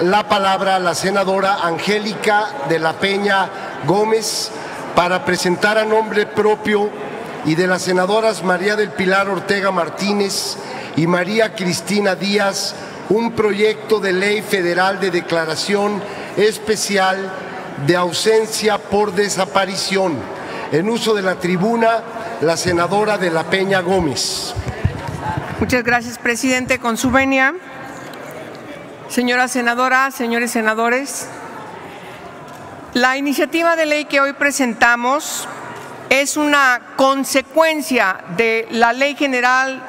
la palabra a la senadora Angélica de la Peña Gómez para presentar a nombre propio y de las senadoras María del Pilar Ortega Martínez y María Cristina Díaz un proyecto de ley federal de declaración especial de ausencia por desaparición. En uso de la tribuna, la senadora de la Peña Gómez. Muchas gracias, presidente. Con su venia, señora senadora, señores senadores, la iniciativa de ley que hoy presentamos es una consecuencia de la Ley General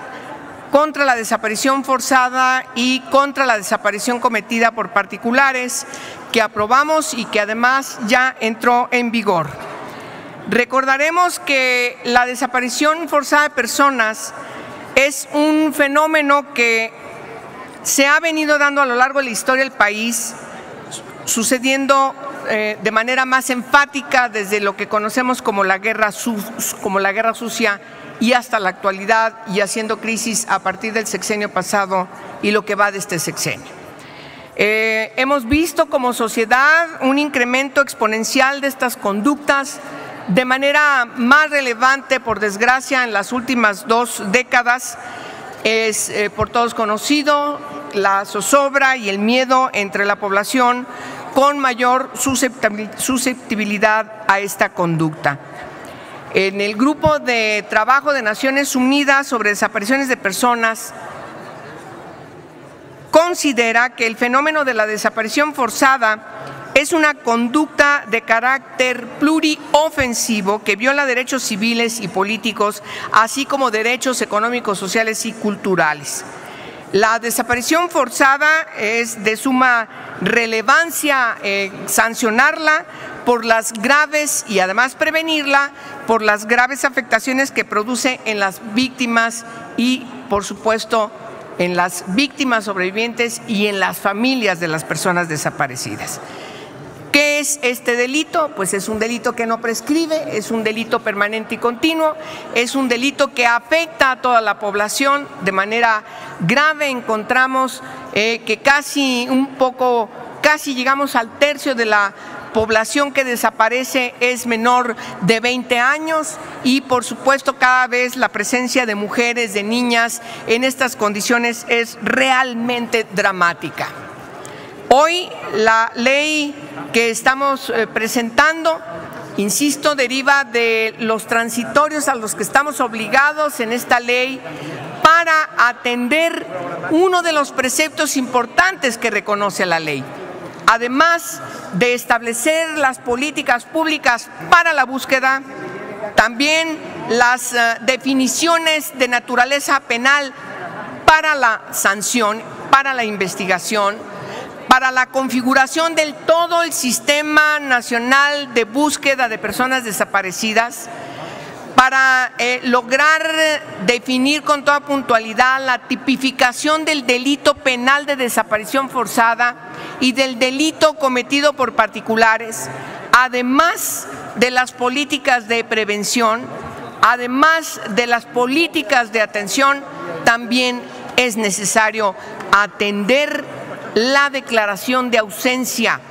contra la desaparición forzada y contra la desaparición cometida por particulares que aprobamos y que además ya entró en vigor. Recordaremos que la desaparición forzada de personas es un fenómeno que se ha venido dando a lo largo de la historia del país, sucediendo eh, de manera más enfática desde lo que conocemos como la, guerra sucia y hasta la actualidad y haciendo crisis a partir del sexenio pasado y lo que va de este sexenio. Eh, hemos visto como sociedad un incremento exponencial de estas conductas de manera más relevante, por desgracia, en las últimas dos décadas, es eh, por todos conocido la zozobra y el miedo entre la población con mayor susceptibilidad a esta conducta. En el grupo de trabajo de Naciones Unidas sobre desapariciones de personas, considera que el fenómeno de la desaparición forzada es una conducta de carácter pluriofensivo que viola derechos civiles y políticos, así como derechos económicos, sociales y culturales. La desaparición forzada es de suma relevancia eh, sancionarla por las graves y además prevenirla por las graves afectaciones que produce en las víctimas y, por supuesto, en las víctimas sobrevivientes y en las familias de las personas desaparecidas. ¿Qué es este delito? Pues es un delito que no prescribe, es un delito permanente y continuo, es un delito que afecta a toda la población de manera grave. Encontramos eh, que casi un poco, casi llegamos al tercio de la población que desaparece es menor de 20 años y por supuesto cada vez la presencia de mujeres, de niñas en estas condiciones es realmente dramática. Hoy la ley que estamos eh, presentando, insisto, deriva de los transitorios a los que estamos obligados en esta ley para atender uno de los preceptos importantes que reconoce la ley. Además de establecer las políticas públicas para la búsqueda, también las eh, definiciones de naturaleza penal para la sanción, para la investigación, para la configuración del todo el Sistema Nacional de Búsqueda de Personas Desaparecidas, para eh, lograr definir con toda puntualidad la tipificación del delito penal de desaparición forzada y del delito cometido por particulares, además de las políticas de prevención, además de las políticas de atención, también es necesario atender la declaración de ausencia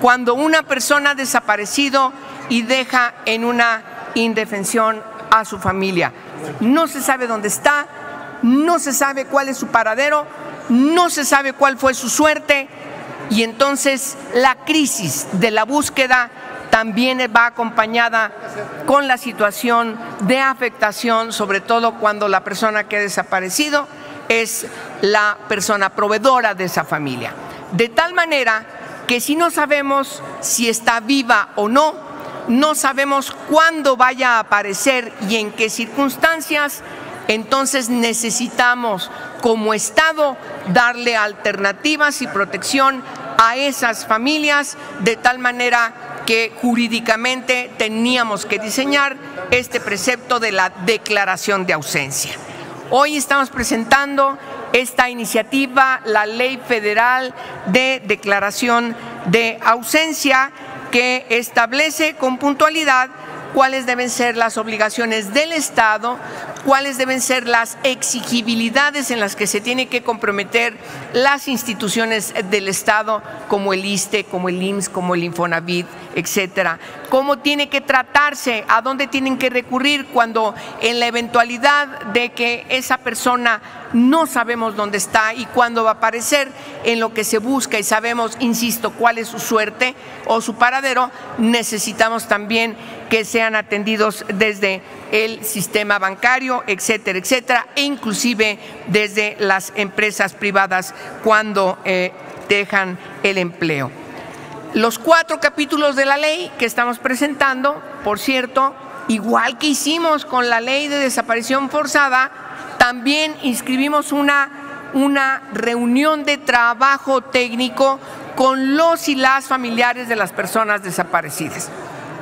cuando una persona ha desaparecido y deja en una indefensión a su familia. No se sabe dónde está, no se sabe cuál es su paradero, no se sabe cuál fue su suerte y entonces la crisis de la búsqueda también va acompañada con la situación de afectación, sobre todo cuando la persona que ha desaparecido es la persona proveedora de esa familia. De tal manera que si no sabemos si está viva o no, no sabemos cuándo vaya a aparecer y en qué circunstancias, entonces necesitamos como Estado darle alternativas y protección a esas familias de tal manera que jurídicamente teníamos que diseñar este precepto de la declaración de ausencia. Hoy estamos presentando esta iniciativa, la Ley Federal de Declaración de Ausencia, que establece con puntualidad cuáles deben ser las obligaciones del Estado, cuáles deben ser las exigibilidades en las que se tiene que comprometer las instituciones del Estado, como el ISTE, como el IMSS, como el Infonavit, etcétera. Cómo tiene que tratarse, a dónde tienen que recurrir cuando en la eventualidad de que esa persona no sabemos dónde está y cuándo va a aparecer, en lo que se busca y sabemos, insisto, cuál es su suerte o su paradero, necesitamos también que sean atendidos desde el sistema bancario, etcétera, etcétera, e inclusive desde las empresas privadas cuando eh, dejan el empleo. Los cuatro capítulos de la ley que estamos presentando, por cierto, igual que hicimos con la ley de desaparición forzada, también inscribimos una, una reunión de trabajo técnico con los y las familiares de las personas desaparecidas.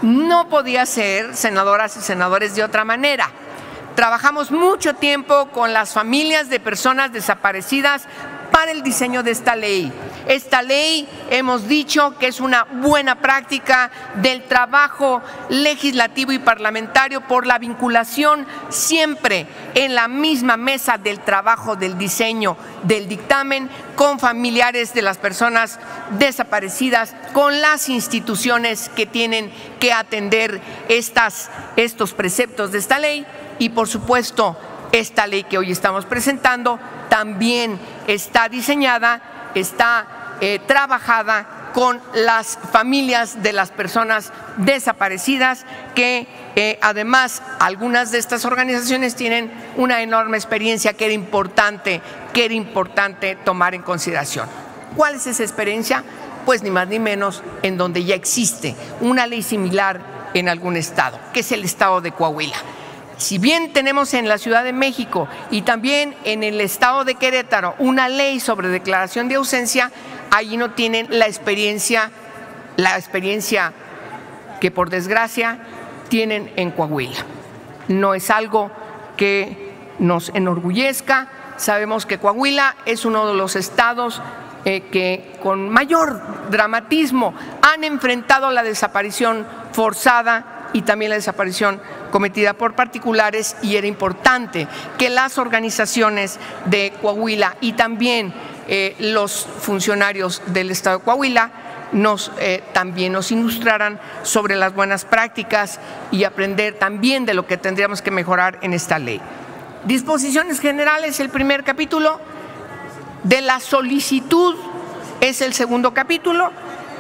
No podía ser, senadoras y senadores, de otra manera. Trabajamos mucho tiempo con las familias de personas desaparecidas para el diseño de esta ley. Esta ley hemos dicho que es una buena práctica del trabajo legislativo y parlamentario por la vinculación siempre en la misma mesa del trabajo del diseño del dictamen con familiares de las personas desaparecidas, con las instituciones que tienen que atender estas, estos preceptos de esta ley. Y por supuesto esta ley que hoy estamos presentando también está diseñada, está eh, trabajada con las familias de las personas desaparecidas que eh, además algunas de estas organizaciones tienen una enorme experiencia que era importante, que era importante tomar en consideración. ¿Cuál es esa experiencia? Pues ni más ni menos en donde ya existe una ley similar en algún estado, que es el estado de Coahuila. Si bien tenemos en la Ciudad de México y también en el estado de Querétaro una ley sobre declaración de ausencia, allí no tienen la experiencia, la experiencia que por desgracia tienen en Coahuila. No es algo que nos enorgullezca. Sabemos que Coahuila es uno de los estados eh, que con mayor dramatismo han enfrentado la desaparición forzada y también la desaparición cometida por particulares y era importante que las organizaciones de Coahuila y también eh, los funcionarios del Estado de Coahuila nos, eh, también nos ilustraran sobre las buenas prácticas y aprender también de lo que tendríamos que mejorar en esta ley. Disposiciones generales, el primer capítulo, de la solicitud es el segundo capítulo,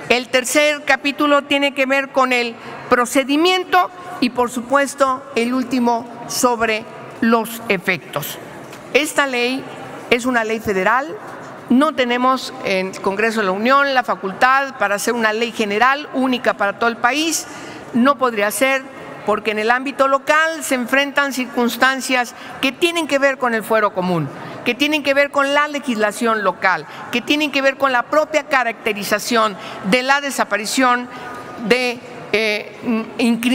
el tercer capítulo tiene que ver con el procedimiento y por supuesto el último sobre los efectos. Esta ley es una ley federal, no tenemos en el Congreso de la Unión la facultad para hacer una ley general única para todo el país, no podría ser porque en el ámbito local se enfrentan circunstancias que tienen que ver con el fuero común, que tienen que ver con la legislación local, que tienen que ver con la propia caracterización de la desaparición de eh,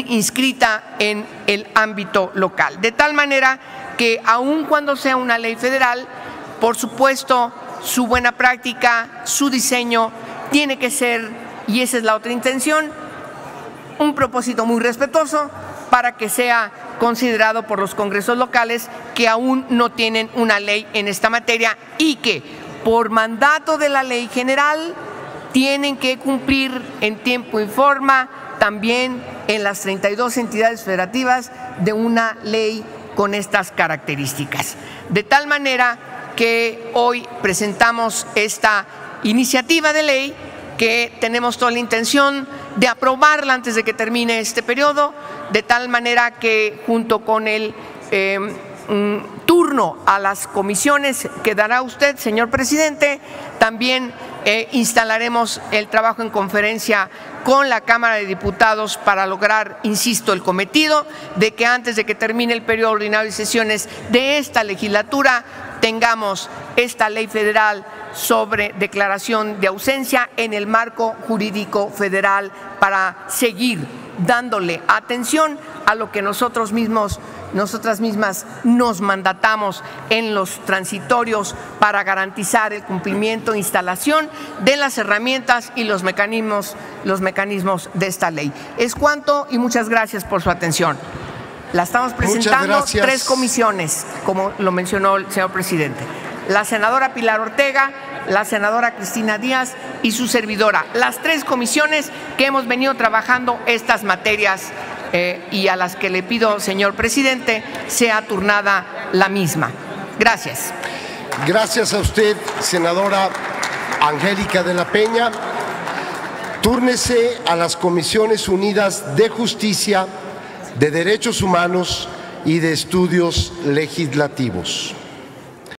inscrita en el ámbito local. De tal manera que aun cuando sea una ley federal, por supuesto, su buena práctica, su diseño, tiene que ser, y esa es la otra intención, un propósito muy respetuoso para que sea considerado por los congresos locales que aún no tienen una ley en esta materia y que por mandato de la ley general tienen que cumplir en tiempo y forma también en las 32 entidades federativas de una ley con estas características. De tal manera que hoy presentamos esta iniciativa de ley que tenemos toda la intención de aprobarla antes de que termine este periodo, de tal manera que junto con el eh, mm, turno a las comisiones que dará usted, señor presidente, también eh, instalaremos el trabajo en conferencia con la Cámara de Diputados para lograr, insisto, el cometido de que antes de que termine el periodo ordinario de sesiones de esta legislatura tengamos esta ley federal sobre declaración de ausencia en el marco jurídico federal para seguir dándole atención a lo que nosotros mismos nosotras mismas nos mandatamos en los transitorios para garantizar el cumplimiento e instalación de las herramientas y los mecanismos, los mecanismos de esta ley. Es cuanto y muchas gracias por su atención. La estamos presentando tres comisiones, como lo mencionó el señor presidente. La senadora Pilar Ortega, la senadora Cristina Díaz y su servidora. Las tres comisiones que hemos venido trabajando estas materias eh, y a las que le pido, señor presidente, sea turnada la misma. Gracias. Gracias a usted, senadora Angélica de la Peña. Túrnese a las Comisiones Unidas de Justicia, de Derechos Humanos y de Estudios Legislativos.